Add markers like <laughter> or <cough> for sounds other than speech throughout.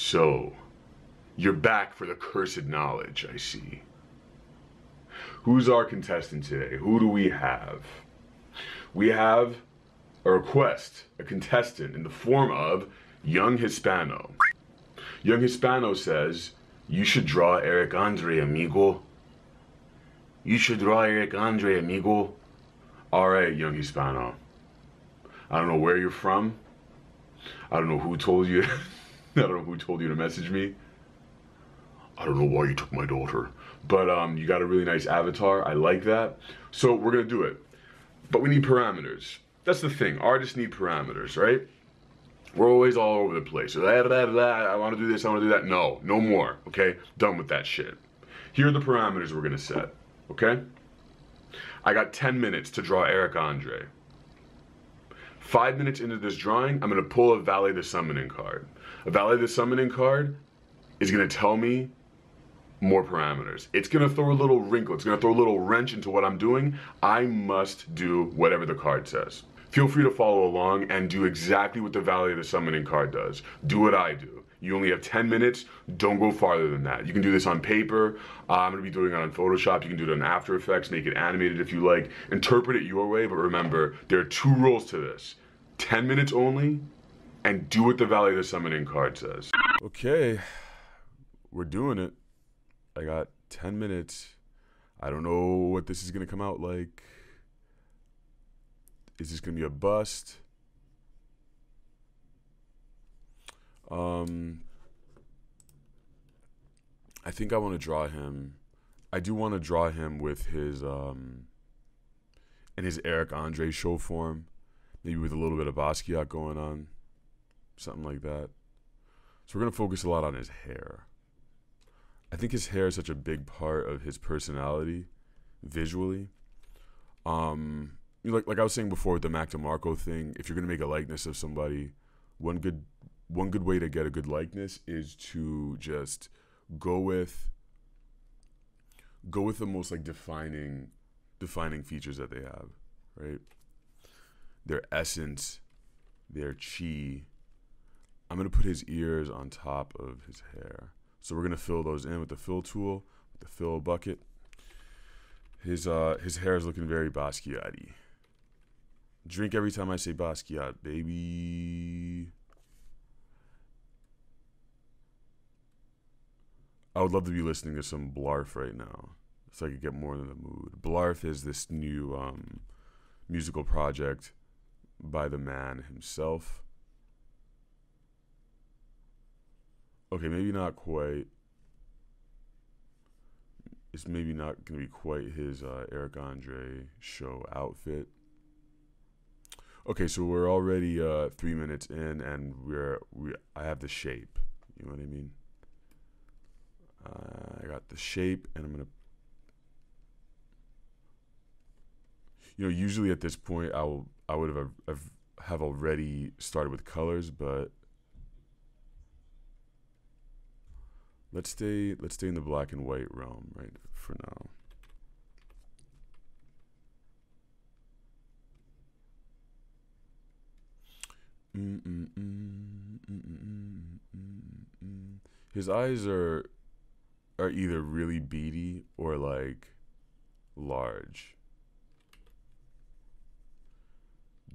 So, you're back for the cursed knowledge, I see. Who's our contestant today? Who do we have? We have a request, a contestant in the form of Young Hispano. Young Hispano says, You should draw Eric Andre, amigo. You should draw Eric Andre, amigo. All right, Young Hispano. I don't know where you're from. I don't know who told you. <laughs> <laughs> I don't know who told you to message me. I don't know why you took my daughter. But um, you got a really nice avatar. I like that. So we're going to do it. But we need parameters. That's the thing. Artists need parameters, right? We're always all over the place. Blah, blah, blah, I want to do this, I want to do that. No, no more. Okay? Done with that shit. Here are the parameters we're going to set. Okay? I got 10 minutes to draw Eric Andre. Five minutes into this drawing, I'm going to pull a Valet the Summoning card. A the Summoning card is going to tell me more parameters. It's going to throw a little wrinkle. It's going to throw a little wrench into what I'm doing. I must do whatever the card says. Feel free to follow along and do exactly what the Valet of the Summoning card does. Do what I do. You only have 10 minutes. Don't go farther than that. You can do this on paper. Uh, I'm going to be doing it on Photoshop. You can do it on After Effects. Make it animated if you like. Interpret it your way. But remember, there are two rules to this 10 minutes only, and do what the Valet of the Summoning card says. Okay, we're doing it. I got 10 minutes. I don't know what this is going to come out like. Is this going to be a bust? Um, I think I want to draw him. I do want to draw him with his um in his Eric Andre show form, maybe with a little bit of Basquiat going on, something like that. So we're gonna focus a lot on his hair. I think his hair is such a big part of his personality, visually. Um, like like I was saying before with the Mac DeMarco thing, if you're gonna make a likeness of somebody, one good one good way to get a good likeness is to just go with go with the most like defining defining features that they have, right? Their essence, their chi. I'm gonna put his ears on top of his hair. So we're gonna fill those in with the fill tool, with the fill bucket. His uh his hair is looking very Basquiat-y. Drink every time I say Basquiat, baby. I would love to be listening to some Blarf right now, so I could get more in the mood. Blarf is this new um, musical project by the man himself. Okay, maybe not quite. It's maybe not going to be quite his uh, Eric Andre show outfit. Okay, so we're already uh, three minutes in, and we're we. I have the shape. You know what I mean? Uh, I got the shape, and I'm gonna. You know, usually at this point, I will I would have have, have already started with colors, but let's stay let's stay in the black and white realm right for now. His eyes are are either really beady or like large.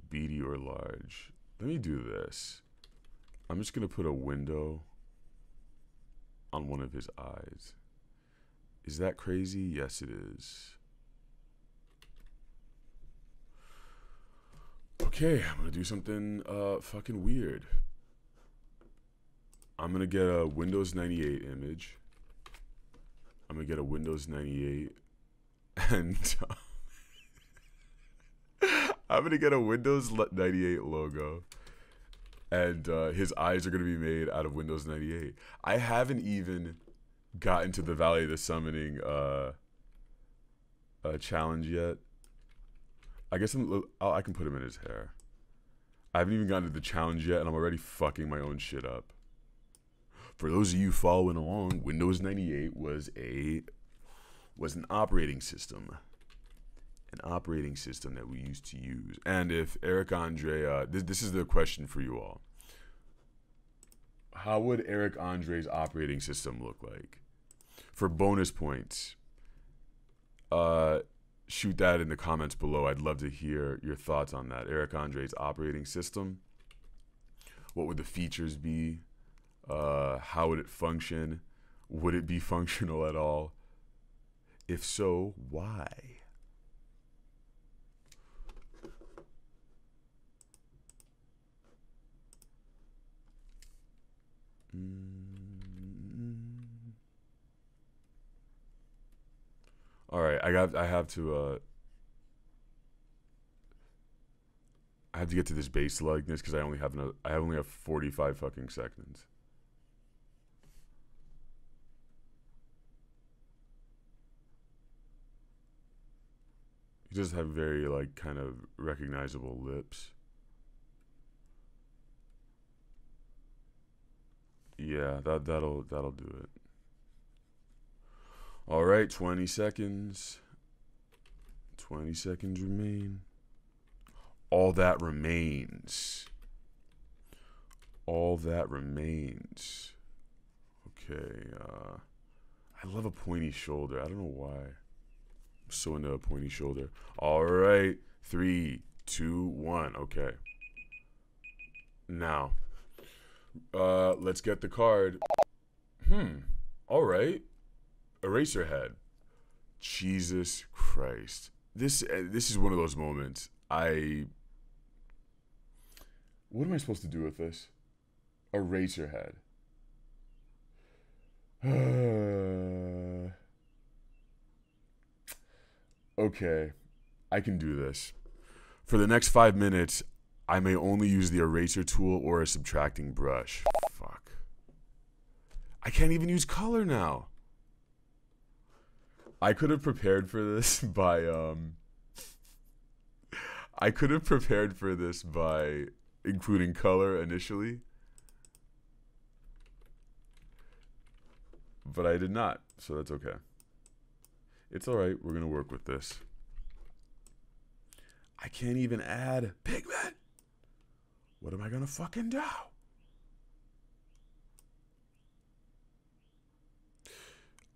Beady or large. Let me do this. I'm just going to put a window on one of his eyes. Is that crazy? Yes, it is. Okay, I'm to do something uh, fucking weird. I'm to get a Windows 98 image. I'm gonna get a Windows 98 <laughs> and <laughs> I'm gonna get a Windows 98 logo and uh, his eyes are gonna be made out of Windows 98. I haven't even gotten to the Valet of the Summoning uh, uh, challenge yet. I guess I'm, i can put him in his hair. I haven't even gotten to the challenge yet, and I'm already fucking my own shit up for those of you following along, Windows 98 was a was an operating system, an operating system that we used to use. And if Eric Andre, uh, this this is the question for you all. how would Eric Andre's operating system look like? For bonus points, uh, shoot that in the comments below. I'd love to hear your thoughts on that. Eric Andre's operating system. What would the features be? Uh, how would it function? Would it be <laughs> functional at all? If so, why? All right, I got. I have to. Uh, I have to get to this base likeness because I only have another. I only have forty-five fucking seconds. He does have very like kind of recognizable lips. Yeah, that that'll that'll do it. All right, 20 seconds. 20 seconds remain. All that remains. All that remains. Okay, uh I love a pointy shoulder. I don't know why. I'm so into a pointy shoulder. All right, three, two, one. Okay. Now, uh, let's get the card. Hmm. All right. Eraserhead. Jesus Christ. This uh, this is one of those moments. I. What am I supposed to do with this? Eraserhead. <sighs> okay, I can do this. For the next five minutes, I may only use the eraser tool or a subtracting brush. Fuck. I can't even use color now. I could have prepared for this <laughs> by um I could have prepared for this by including color initially. But I did not, so that's okay. It's alright, we're gonna work with this. I can't even add pigment. What am I gonna fucking do?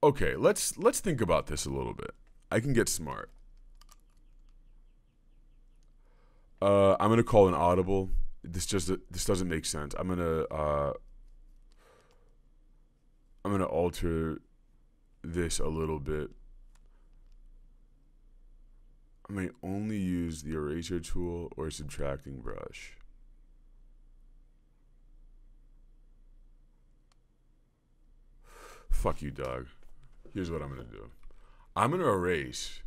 Okay, let's let's think about this a little bit. I can get smart. Uh, I'm gonna call an audible. This just this doesn't make sense. I'm gonna uh, I'm gonna alter this a little bit. I may only use the eraser tool or subtracting brush. Fuck you, dog. Here's what I'm gonna do. I'm gonna erase.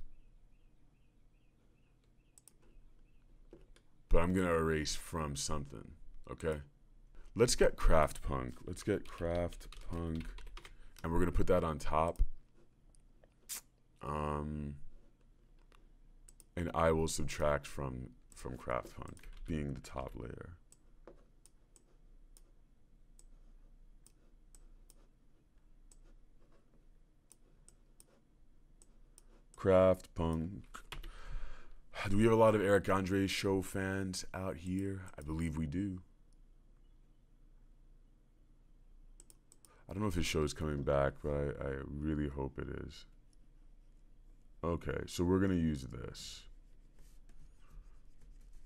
But I'm gonna erase from something. Okay? Let's get craft punk. Let's get craft punk. And we're gonna put that on top. Um and I will subtract from from craft punk being the top layer. Craft Punk. Do we have a lot of Eric Andre show fans out here? I believe we do. I don't know if his show is coming back, but I, I really hope it is. Okay, so we're going to use this.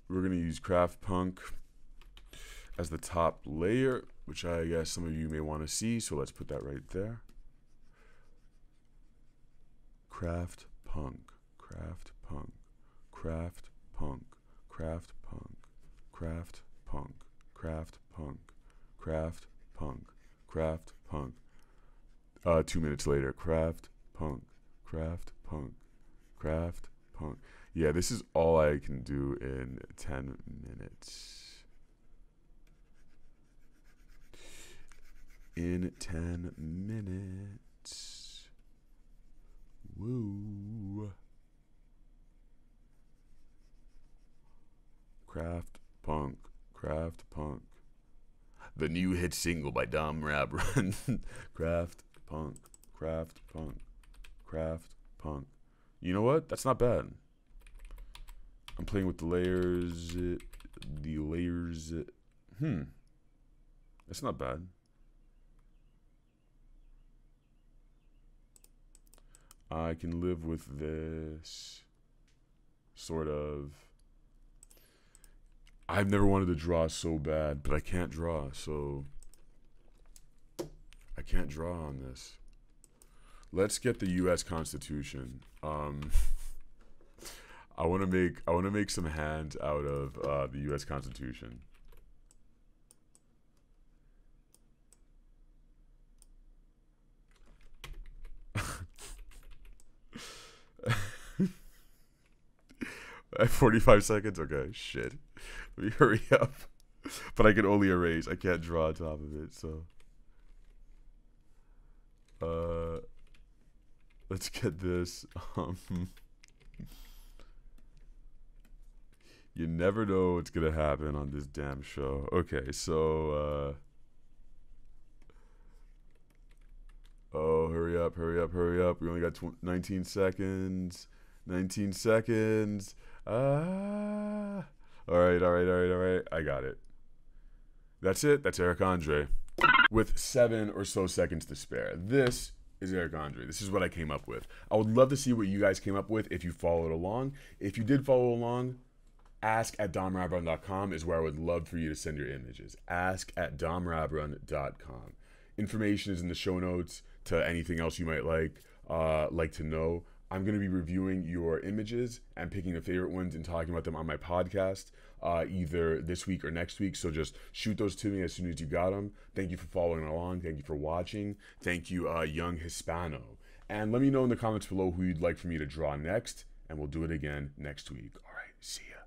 We're going to use Craft Punk as the top layer, which I guess some of you may want to see, so let's put that right there. Craft punk, craft punk, craft punk, craft punk, craft punk, craft punk, craft punk, craft punk. Uh, two minutes later, craft punk, craft punk, craft punk. Yeah, this is all I can do in 10 minutes. In 10 minutes. Craft Punk. The new hit single by Dom Rabrun. Craft <laughs> Punk. Craft Punk. Craft Punk. You know what? That's not bad. I'm playing with the layers. The layers. Hmm. That's not bad. I can live with this. Sort of. I've never wanted to draw so bad, but I can't draw, so I can't draw on this. Let's get the U.S. Constitution. Um, I want to make I want to make some hands out of uh, the U.S. Constitution. At <laughs> 45 seconds? Okay, shit. Let me hurry up. But I can only erase. I can't draw on top of it, so. Uh, let's get this. <laughs> Um, you never know what's gonna happen on this damn show. Okay, so. Uh, oh, hurry up, hurry up, hurry up. We only got 19 seconds. 19 seconds. Ah. All right, all right, all right, all right. I got it. That's it. That's Eric Andre. With seven or so seconds to spare. This is Eric Andre. This is what I came up with. I would love to see what you guys came up with if you followed along. If you did follow along, ask at domrabrun.com is where I would love for you to send your images. Ask at domrabrun.com. Information is in the show notes to anything else you might like, uh, like to know. I'm going to be reviewing your images and picking the favorite ones and talking about them on my podcast uh, either this week or next week. So just shoot those to me as soon as you got them. Thank you for following along. Thank you for watching. Thank you, uh, Young Hispano. And let me know in the comments below who you'd like for me to draw next, and we'll do it again next week. All right, see ya.